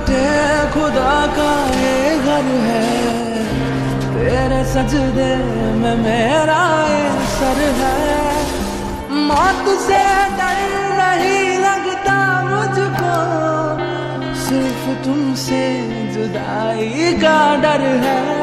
उठे खुदा का ये घर है। तेरे सजदे में मेरा ये सर है। मौत से डर नहीं लगता मुझको। सिर्फ़ तुमसे जुदाई का डर है।